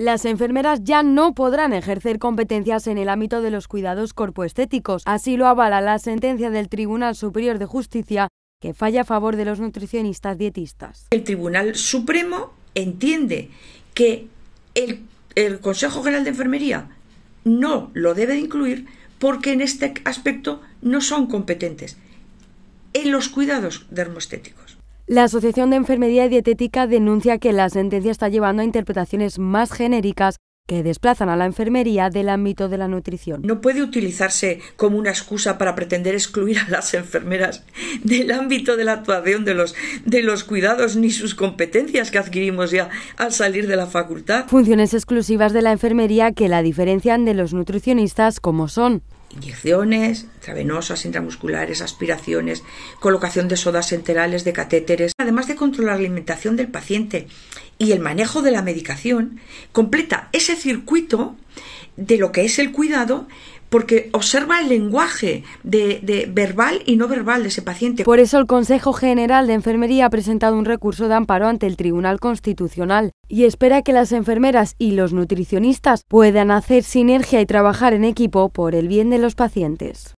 Las enfermeras ya no podrán ejercer competencias en el ámbito de los cuidados corpoestéticos. Así lo avala la sentencia del Tribunal Superior de Justicia que falla a favor de los nutricionistas dietistas. El Tribunal Supremo entiende que el, Consejo General de Enfermería no lo debe de incluir porque en este aspecto no son competentes en los cuidados dermoestéticos. La Asociación de Enfermería y Dietética denuncia que la sentencia está llevando a interpretaciones más genéricas que desplazan a la enfermería del ámbito de la nutrición. No puede utilizarse como una excusa para pretender excluir a las enfermeras del ámbito de la actuación de los, de los cuidados ni sus competencias que adquirimos ya al salir de la facultad. Funciones exclusivas de la enfermería que la diferencian de los nutricionistas como son inyecciones intravenosas, intramusculares, aspiraciones, colocación de sodas enterales, de catéteres, además de controlar la alimentación del paciente y el manejo de la medicación, completa ese circuito de lo que es el cuidado porque observa el lenguaje de, verbal y no verbal de ese paciente. Por eso el Consejo General de Enfermería ha presentado un recurso de amparo ante el Tribunal Constitucional y espera que las enfermeras y los nutricionistas puedan hacer sinergia y trabajar en equipo por el bien de los pacientes.